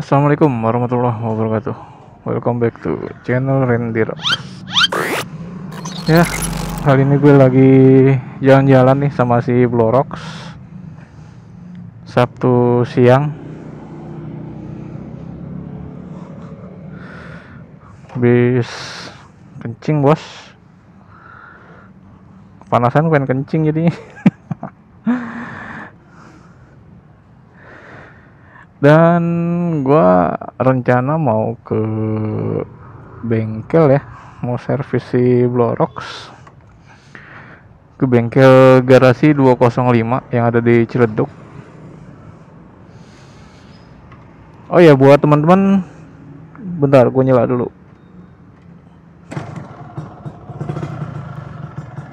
Assalamualaikum warahmatullahi wabarakatuh. Welcome back to channel Rocks Ya, kali ini gue lagi jalan-jalan nih sama si Blorox. Sabtu siang. Habis kencing bos. Panasan pengen kencing jadi dan gua rencana mau ke bengkel ya mau servis si Blorox. Ke bengkel garasi 205 yang ada di Ciledug. Oh ya buat teman-teman bentar gue nyala dulu.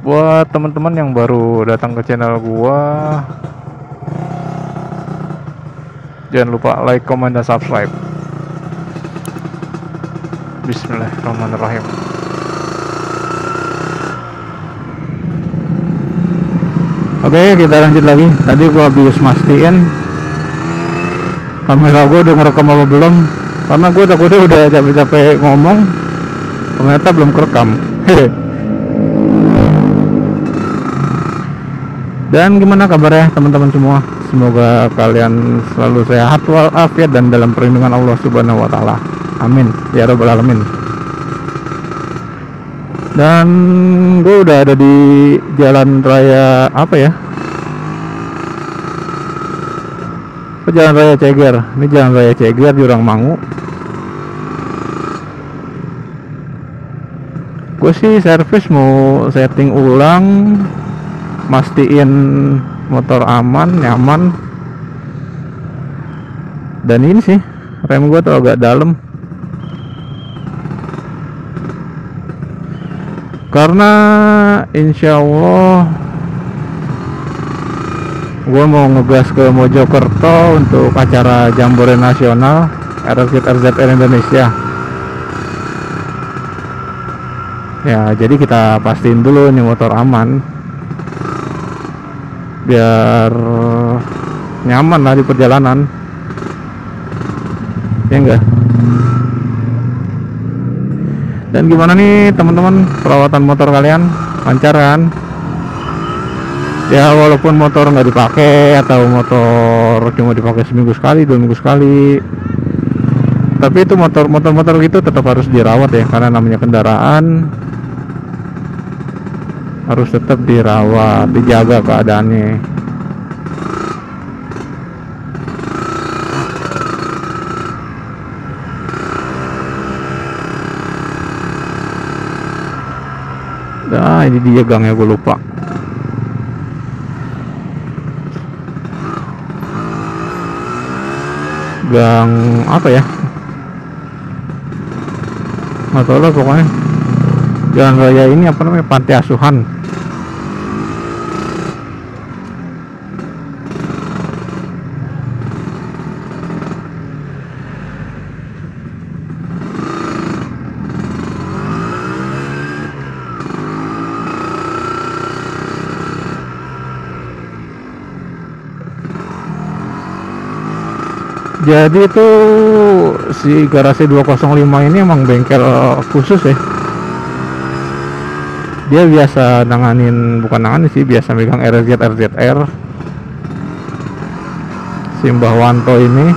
Buat teman-teman yang baru datang ke channel gua jangan lupa like, comment, dan subscribe. Bismillahirrahmanirrahim. Oke kita lanjut lagi. Tadi gua habis mastiin. Kamera gua udah ngerekam apa belum? Karena gua takutnya udah capek-capek ngomong ternyata belum kerekam. hehe dan gimana kabarnya teman-teman semua? Semoga kalian selalu sehat walafiat dan dalam perlindungan Allah subhanahu wa ta'ala. Amin. Ya rabbal alamin. Dan gue udah ada di jalan raya apa ya? Jalan raya Ceger? Ini jalan raya Ceger Jurang Mangu. Gue sih servis mau setting ulang mastiin motor aman nyaman. Dan ini sih rem gua tuh agak dalam. Karena insya Allah gue mau ngegas ke Mojokerto untuk acara Jambore Nasional RZ RZR Indonesia. Ya jadi kita pastiin dulu nih motor aman biar nyaman lah di perjalanan. Ya enggak? Dan gimana nih teman-teman? Perawatan motor kalian? Lancar kan? Ya walaupun motor nggak dipakai atau motor cuma dipakai seminggu sekali dua minggu sekali. Tapi itu motor motor motor gitu tetap harus dirawat ya karena namanya kendaraan harus tetap dirawat dijaga keadaannya. Nah ini dia gangnya gue lupa. Gang apa ya? Nggak lah pokoknya. Jalan raya ini apa namanya? Pantai Asuhan jadi itu si garasi 205 ini emang bengkel khusus ya. Dia biasa nanganin bukan nanganin sih biasa megang RZ RZR si Mbah Wanto ini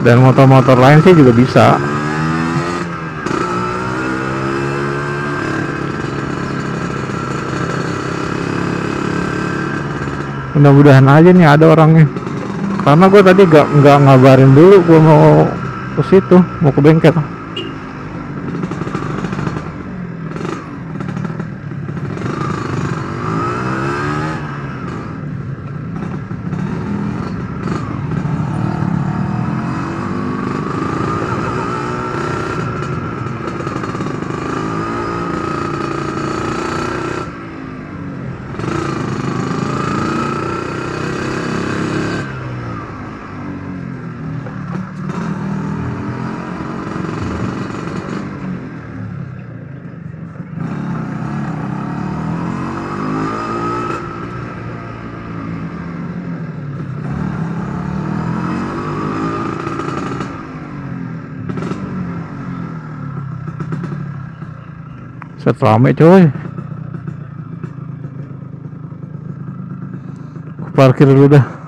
dan motor-motor lain sih juga bisa. Mudah-mudahan aja nih ada orangnya. Karena gue tadi gak nggak ngabarin dulu gue mau ke situ mau ke bengkel set rame coy parkir dulu dah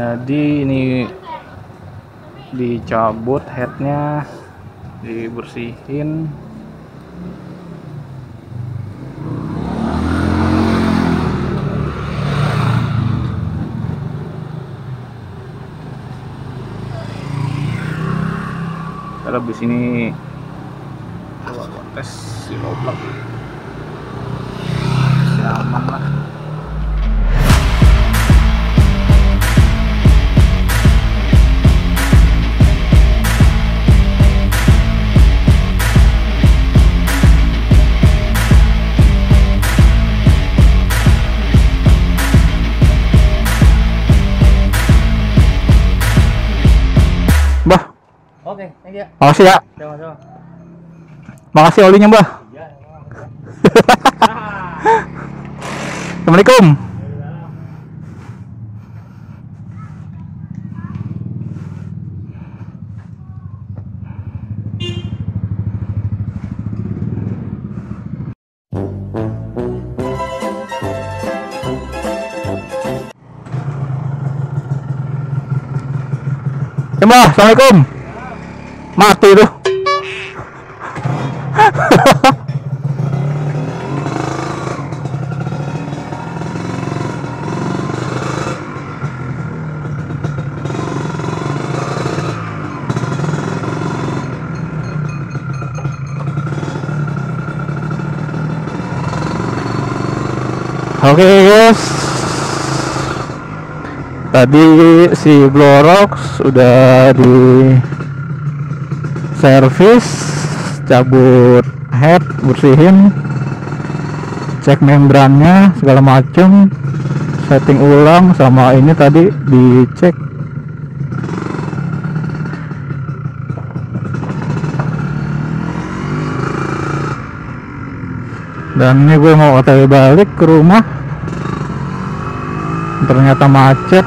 jadi ini dicabut headnya dibersihin. Ntar habis ini coba tes si oblak aman lah Oke, thank you. makasih ya. Coba, coba. Makasih olinya, Mbah. Iya, Assalamualaikum. Ya, Mbah, Assalamualaikum. Mati tuh. Oke guys Tadi si Blorox udah di servis cabut head bersihin cek membrannya segala macem setting ulang sama ini tadi dicek. Dan ini gue mau otw balik ke rumah. Ternyata macet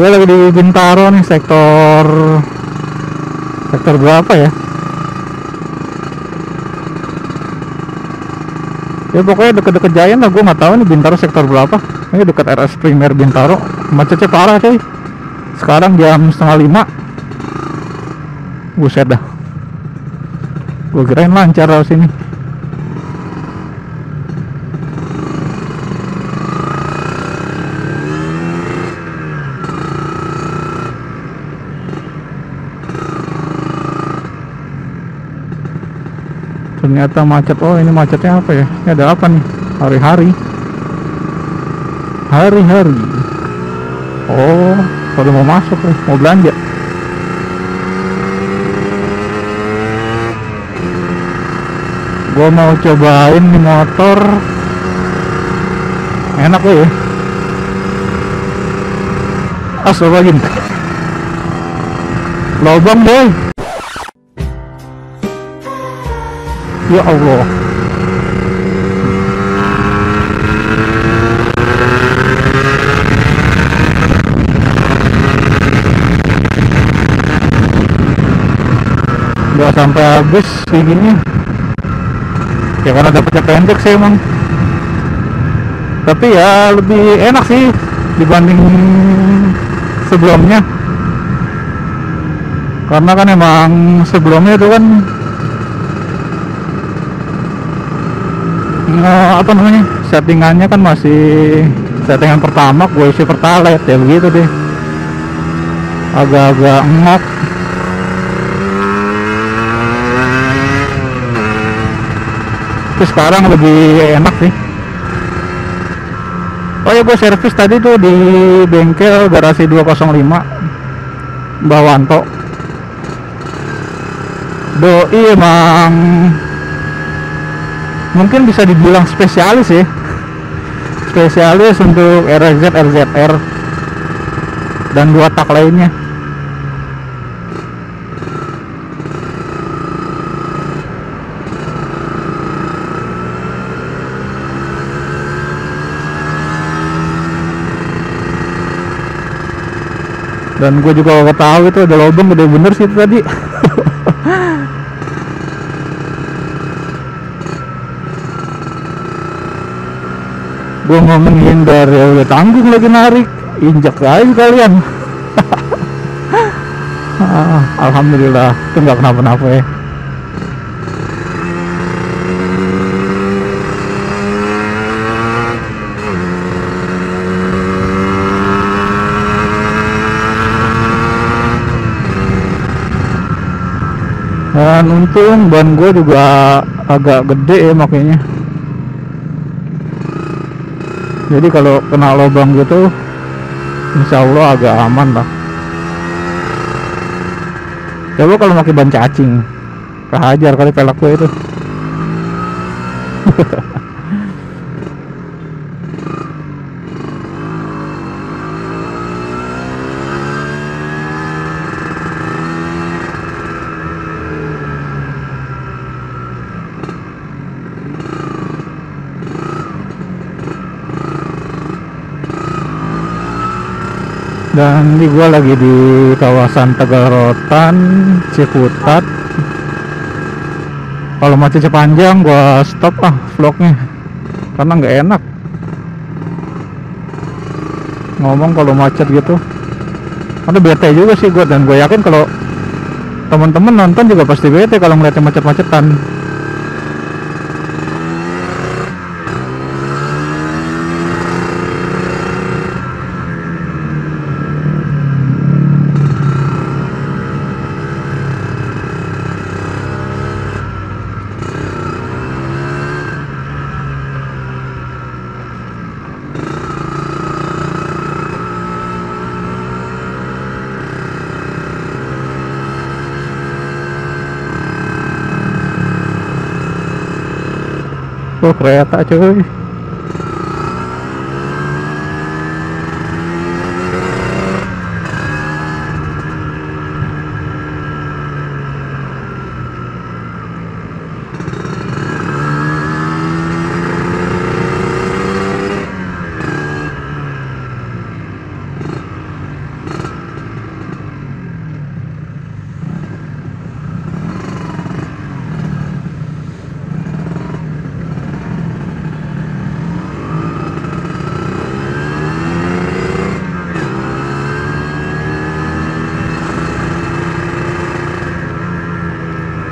gue lagi di Bintaro nih sektor sektor berapa ya? Ya pokoknya deket-deket Giant lah gue nggak tahu nih Bintaro sektor berapa. Ini dekat RS Primer Bintaro. Macetnya parah coy sekarang jam setengah lima. Buset dah. Gue kirain lancar dari sini ternyata macet. Oh ini macetnya apa ya? Ini ada apa nih? Hari-hari. Hari-hari. Oh pada mau masuk nih mau belanja. Gua mau cobain nih motor. Enak ya Astagfirullahaladzim lobang boy Ya Allah. Udah sampai habis kayak gini. Ya karena dapetnya pendek sih emang. Tapi ya lebih enak sih Dibanding sebelumnya. Karena kan emang sebelumnya itu kan nge- apa namanya settingannya kan masih settingan pertama gue isi pertalite ya begitu deh. Agak-agak ngok tapi sekarang lebih enak sih. Pokoknya gue servis tadi tuh di bengkel garasi 205 Mbak Wanto. Doi emang mungkin bisa dibilang spesialis ya. Spesialis untuk RZ RZR dan dua tak lainnya. Dan gue juga gak tahu itu ada lubang gede bener sih itu tadi gue ngomongin dari udah tanggung lagi narik. Injak aja kalian. Ah, Alhamdulillah itu nggak kenapa-napa ya. Dan untung ban gue juga agak gede ya makanya jadi kalau kena lubang gitu insya Allah agak aman lah. Coba kalau pakai ban cacing kehajar kali pelak gue itu dan ini gua lagi di kawasan Tegal Rotan Ciputat. Kalau macetnya panjang gua stop ah vlognya. Karena nggak enak. Ngomong kalau macet gitu. Ada bete juga sih gua dan gue yakin kalau teman-teman nonton juga pasti bete kalau ngeliatnya macet-macetan Oh kereta cuy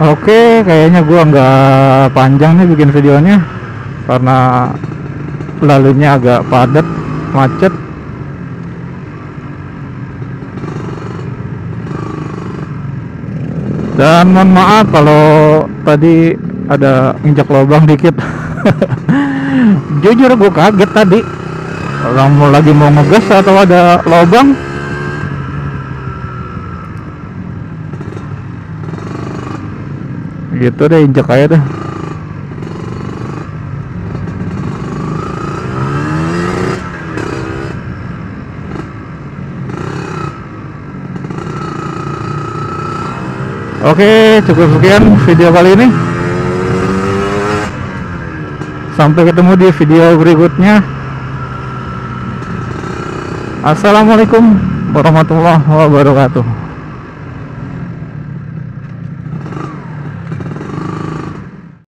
Oke, kayaknya gua nggak panjang nih bikin videonya karena lalunya agak padat, macet. Dan mohon maaf kalau tadi ada injak lubang dikit. Jujur gue kaget tadi. Orang lagi mau ngegas atau ada lubang, gitu deh injak aja deh Oke, cukup sekian video kali ini. Sampai ketemu di video berikutnya. Assalamualaikum warahmatullahi wabarakatuh.